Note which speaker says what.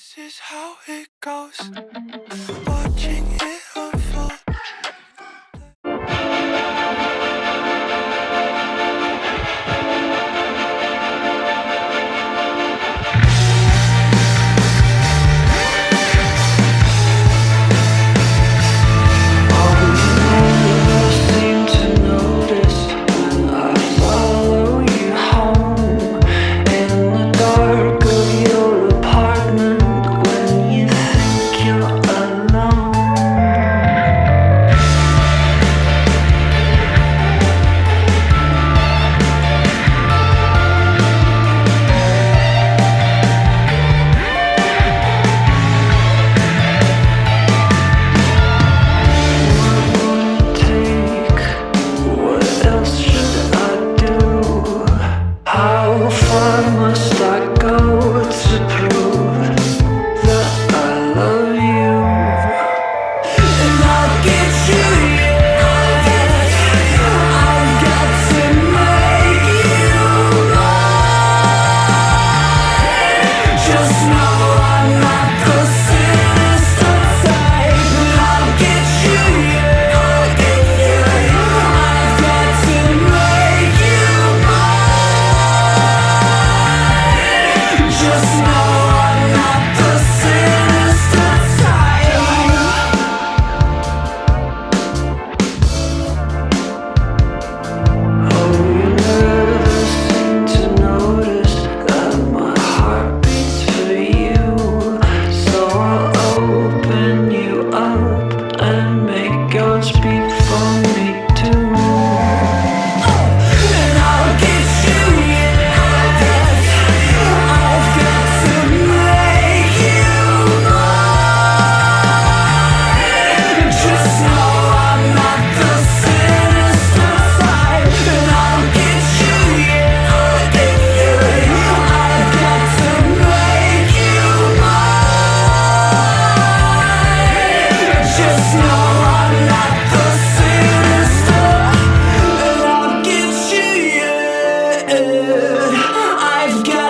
Speaker 1: This is how it goes. Mm. Watching just I've got.